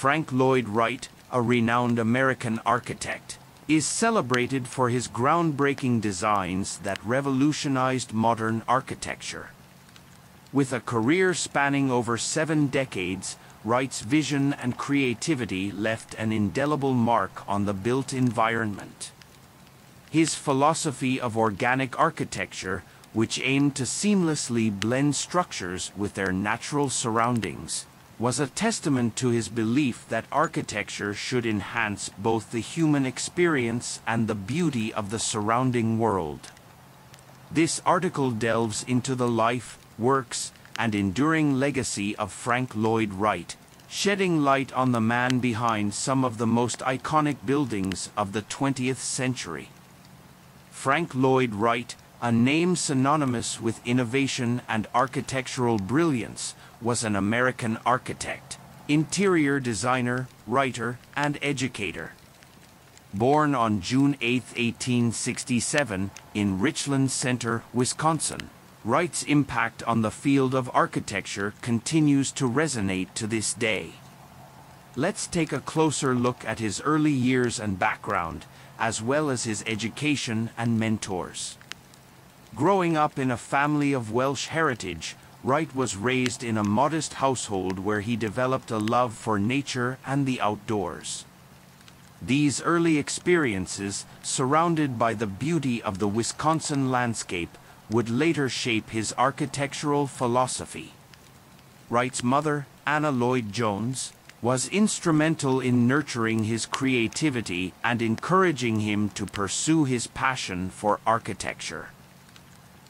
Frank Lloyd Wright, a renowned American architect, is celebrated for his groundbreaking designs that revolutionized modern architecture. With a career spanning over seven decades, Wright's vision and creativity left an indelible mark on the built environment. His philosophy of organic architecture, which aimed to seamlessly blend structures with their natural surroundings, was a testament to his belief that architecture should enhance both the human experience and the beauty of the surrounding world. This article delves into the life, works, and enduring legacy of Frank Lloyd Wright, shedding light on the man behind some of the most iconic buildings of the 20th century. Frank Lloyd Wright, a name synonymous with innovation and architectural brilliance, was an American architect, interior designer, writer, and educator. Born on June 8, 1867, in Richland Center, Wisconsin, Wright's impact on the field of architecture continues to resonate to this day. Let's take a closer look at his early years and background, as well as his education and mentors. Growing up in a family of Welsh heritage, Wright was raised in a modest household where he developed a love for nature and the outdoors. These early experiences, surrounded by the beauty of the Wisconsin landscape, would later shape his architectural philosophy. Wright's mother, Anna Lloyd Jones, was instrumental in nurturing his creativity and encouraging him to pursue his passion for architecture.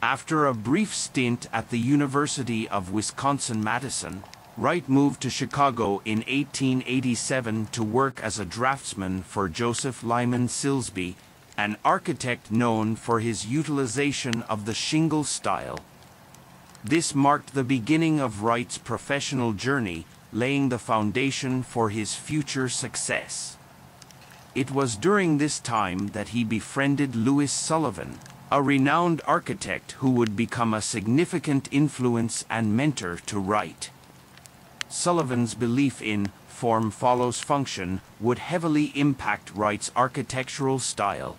After a brief stint at the University of Wisconsin-Madison, Wright moved to Chicago in 1887 to work as a draftsman for Joseph Lyman Silsbee an architect known for his utilization of the shingle style. This marked the beginning of Wright's professional journey, laying the foundation for his future success. It was during this time that he befriended Louis Sullivan, a renowned architect who would become a significant influence and mentor to Wright. Sullivan's belief in form follows function would heavily impact Wright's architectural style.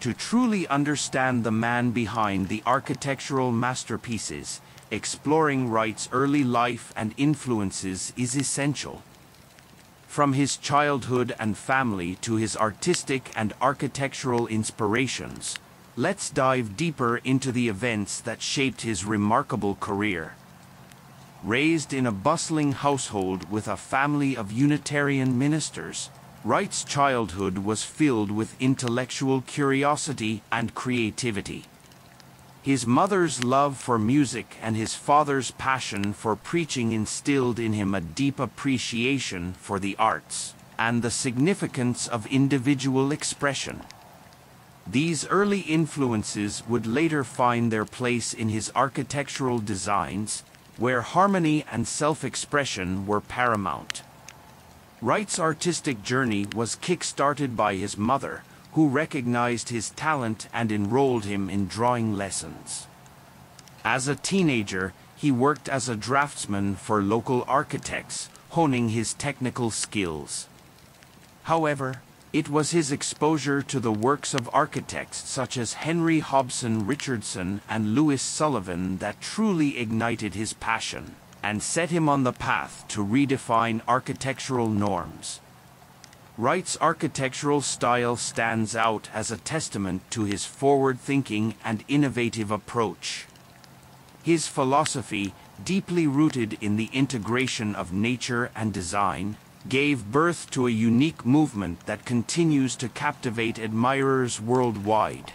To truly understand the man behind the architectural masterpieces, exploring Wright's early life and influences is essential. From his childhood and family to his artistic and architectural inspirations, let's dive deeper into the events that shaped his remarkable career. Raised in a bustling household with a family of Unitarian ministers, Wright's childhood was filled with intellectual curiosity and creativity. His mother's love for music and his father's passion for preaching instilled in him a deep appreciation for the arts and the significance of individual expression. These early influences would later find their place in his architectural designs, where harmony and self-expression were paramount. Wright's artistic journey was kick-started by his mother, who recognized his talent and enrolled him in drawing lessons. As a teenager, he worked as a draftsman for local architects, honing his technical skills. However, it was his exposure to the works of architects such as Henry Hobson Richardson and Louis Sullivan that truly ignited his passion and set him on the path to redefine architectural norms. Wright's architectural style stands out as a testament to his forward-thinking and innovative approach. His philosophy, deeply rooted in the integration of nature and design, gave birth to a unique movement that continues to captivate admirers worldwide.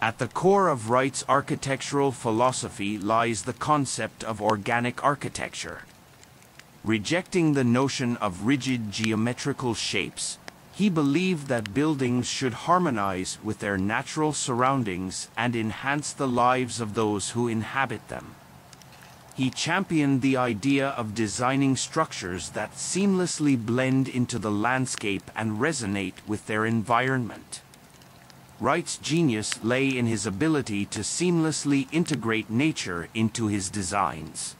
At the core of Wright's architectural philosophy lies the concept of organic architecture. Rejecting the notion of rigid geometrical shapes, he believed that buildings should harmonize with their natural surroundings and enhance the lives of those who inhabit them. He championed the idea of designing structures that seamlessly blend into the landscape and resonate with their environment. Wright's genius lay in his ability to seamlessly integrate nature into his designs.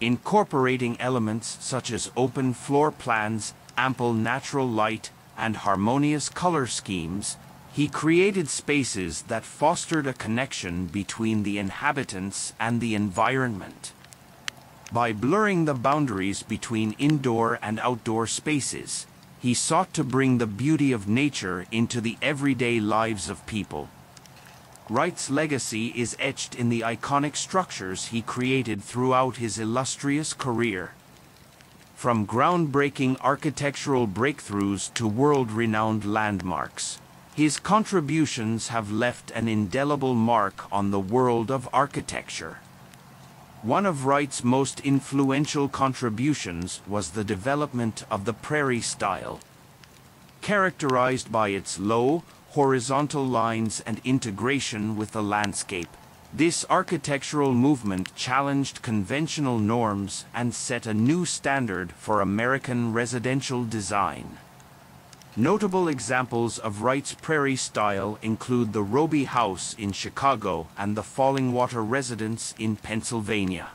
incorporating elements such as open floor plans, ample natural light, and harmonious color schemes, he created spaces that fostered a connection between the inhabitants and the environment. By blurring the boundaries between indoor and outdoor spaces, he sought to bring the beauty of nature into the everyday lives of people. Wright's legacy is etched in the iconic structures he created throughout his illustrious career. From groundbreaking architectural breakthroughs to world-renowned landmarks, his contributions have left an indelible mark on the world of architecture. One of Wright's most influential contributions was the development of the prairie style. Characterized by its low, horizontal lines and integration with the landscape, this architectural movement challenged conventional norms and set a new standard for American residential design. Notable examples of Wright's prairie style include the Robie House in Chicago and the Fallingwater Residence in Pennsylvania.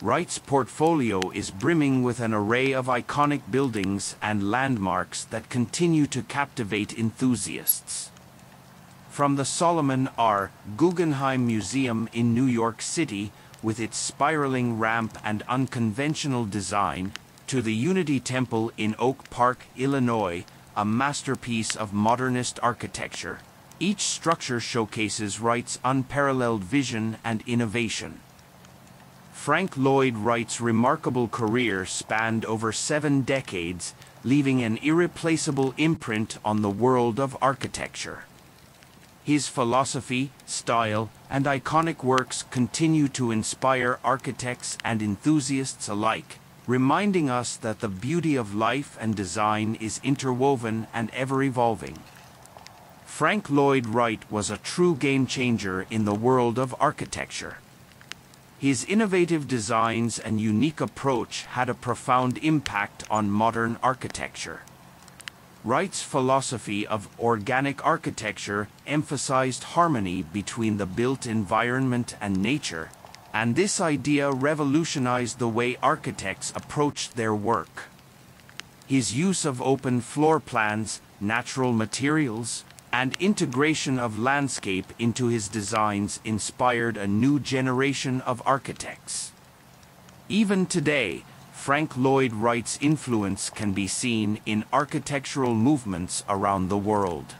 Wright's portfolio is brimming with an array of iconic buildings and landmarks that continue to captivate enthusiasts. From the Solomon R. Guggenheim Museum in New York City, with its spiraling ramp and unconventional design, to the Unity Temple in Oak Park, Illinois, a masterpiece of modernist architecture. Each structure showcases Wright's unparalleled vision and innovation. Frank Lloyd Wright's remarkable career spanned over seven decades, leaving an irreplaceable imprint on the world of architecture. His philosophy, style, and iconic works continue to inspire architects and enthusiasts alike, reminding us that the beauty of life and design is interwoven and ever-evolving. Frank Lloyd Wright was a true game-changer in the world of architecture. His innovative designs and unique approach had a profound impact on modern architecture. Wright's philosophy of organic architecture emphasized harmony between the built environment and nature, and this idea revolutionized the way architects approached their work. His use of open floor plans, natural materials, and integration of landscape into his designs inspired a new generation of architects. Even today, Frank Lloyd Wright's influence can be seen in architectural movements around the world.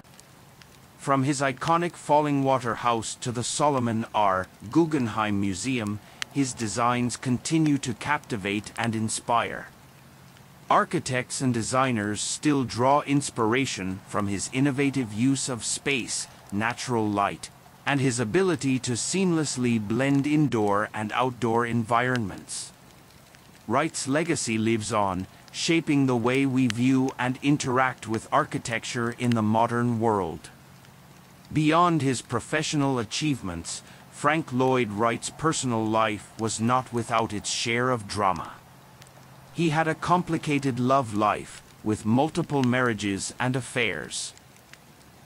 From his iconic Fallingwater House to the Solomon R. Guggenheim Museum, his designs continue to captivate and inspire. Architects and designers still draw inspiration from his innovative use of space, natural light, and his ability to seamlessly blend indoor and outdoor environments. Wright's legacy lives on, shaping the way we view and interact with architecture in the modern world. Beyond his professional achievements, Frank Lloyd Wright's personal life was not without its share of drama. He had a complicated love life, with multiple marriages and affairs.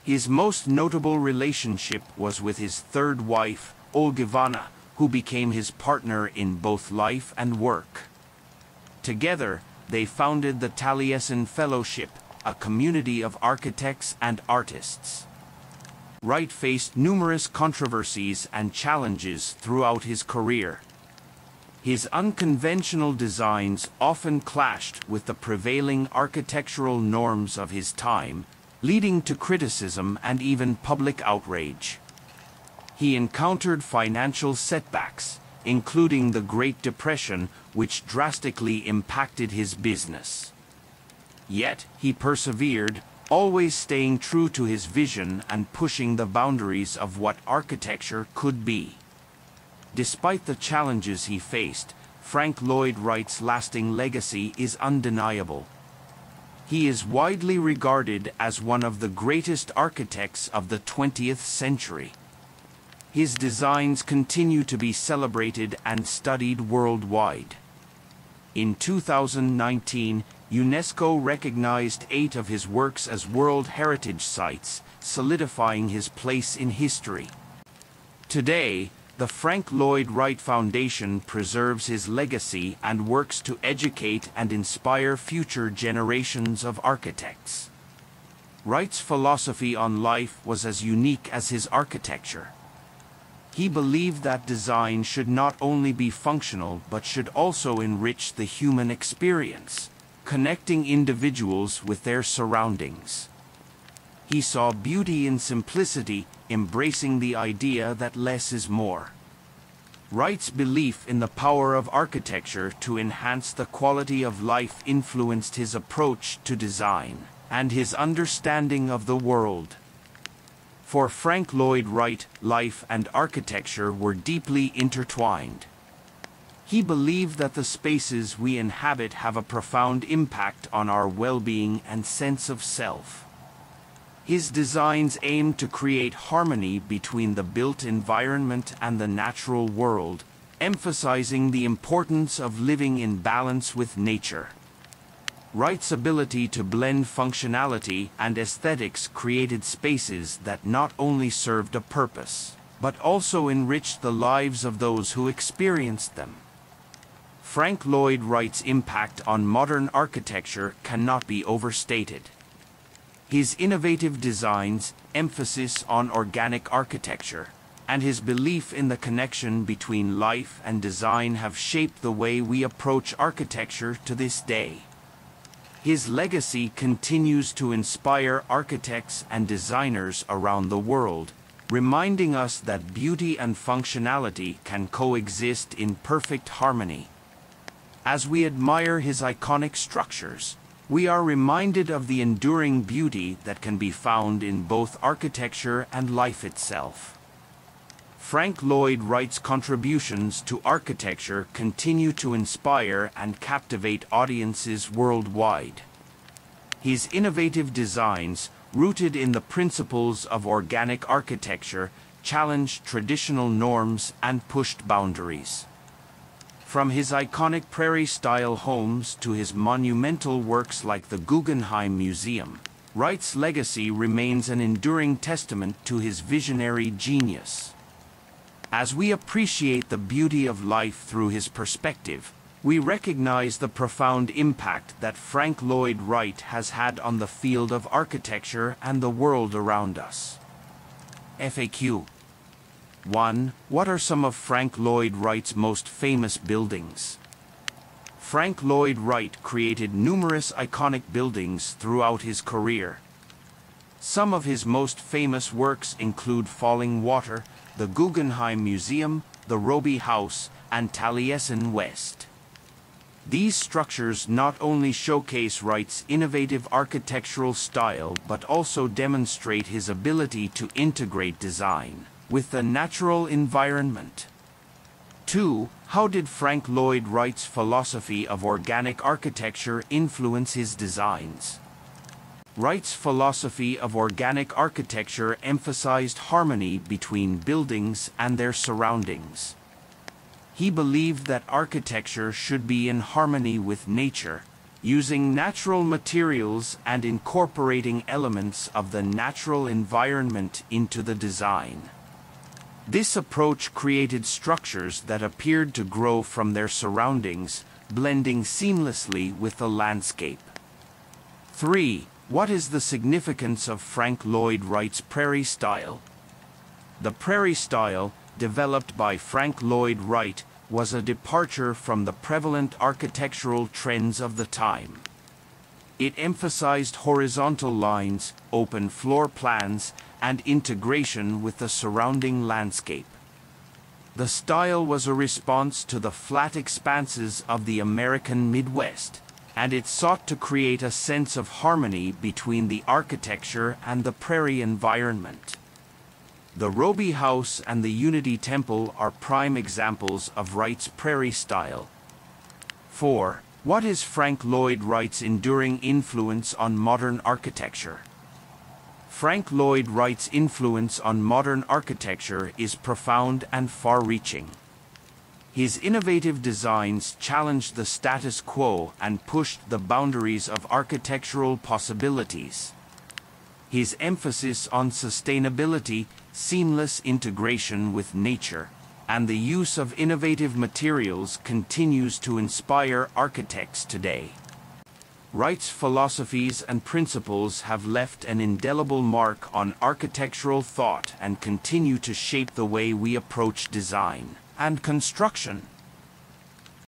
His most notable relationship was with his third wife, Olgivanna, who became his partner in both life and work. Together, they founded the Taliesin Fellowship, a community of architects and artists. Wright faced numerous controversies and challenges throughout his career. His unconventional designs often clashed with the prevailing architectural norms of his time, leading to criticism and even public outrage. He encountered financial setbacks, including the Great Depression, which drastically impacted his business. Yet, he persevered, always staying true to his vision and pushing the boundaries of what architecture could be. Despite the challenges he faced, Frank Lloyd Wright's lasting legacy is undeniable. He is widely regarded as one of the greatest architects of the 20th century. His designs continue to be celebrated and studied worldwide. In 2019, UNESCO recognized eight of his works as World Heritage Sites, solidifying his place in history. Today, The Frank Lloyd Wright Foundation preserves his legacy and works to educate and inspire future generations of architects. Wright's philosophy on life was as unique as his architecture. He believed that design should not only be functional but should also enrich the human experience, connecting individuals with their surroundings. He saw beauty in simplicity, embracing the idea that less is more. Wright's belief in the power of architecture to enhance the quality of life influenced his approach to design and his understanding of the world. For Frank Lloyd Wright, life and architecture were deeply intertwined. He believed that the spaces we inhabit have a profound impact on our well-being and sense of self. His designs aim to create harmony between the built environment and the natural world, emphasizing the importance of living in balance with nature. Wright's ability to blend functionality and aesthetics created spaces that not only served a purpose, but also enriched the lives of those who experienced them. Frank Lloyd Wright's impact on modern architecture cannot be overstated. His innovative designs, emphasis on organic architecture, and his belief in the connection between life and design have shaped the way we approach architecture to this day. His legacy continues to inspire architects and designers around the world, reminding us that beauty and functionality can coexist in perfect harmony. As we admire his iconic structures, we are reminded of the enduring beauty that can be found in both architecture and life itself. Frank Lloyd Wright's contributions to architecture continue to inspire and captivate audiences worldwide. His innovative designs, rooted in the principles of organic architecture, challenged traditional norms and pushed boundaries. From his iconic prairie-style homes to his monumental works like the Guggenheim Museum, Wright's legacy remains an enduring testament to his visionary genius. As we appreciate the beauty of life through his perspective, we recognize the profound impact that Frank Lloyd Wright has had on the field of architecture and the world around us. FAQ 1. What are some of Frank Lloyd Wright's most famous buildings? Frank Lloyd Wright created numerous iconic buildings throughout his career. Some of his most famous works include Falling Water, the Guggenheim Museum, the Robie House, and Taliesin West. These structures not only showcase Wright's innovative architectural style but also demonstrate his ability to integrate design with the natural environment. 2. How did Frank Lloyd Wright's philosophy of organic architecture influence his designs? Wright's philosophy of organic architecture emphasized harmony between buildings and their surroundings. He believed that architecture should be in harmony with nature, using natural materials and incorporating elements of the natural environment into the design. This approach created structures that appeared to grow from their surroundings, blending seamlessly with the landscape. 3. What is the significance of Frank Lloyd Wright's prairie style? The prairie style, developed by Frank Lloyd Wright, was a departure from the prevalent architectural trends of the time. It emphasized horizontal lines, open floor plans, and integration with the surrounding landscape. The style was a response to the flat expanses of the American Midwest, and it sought to create a sense of harmony between the architecture and the prairie environment. The Robie House and the Unity Temple are prime examples of Wright's prairie style. 4. What is Frank Lloyd Wright's enduring influence on modern architecture? Frank Lloyd Wright's influence on modern architecture is profound and far-reaching. His innovative designs challenged the status quo and pushed the boundaries of architectural possibilities. His emphasis on sustainability, seamless integration with nature, and the use of innovative materials continues to inspire architects today. Wright's philosophies and principles have left an indelible mark on architectural thought and continue to shape the way we approach design and construction.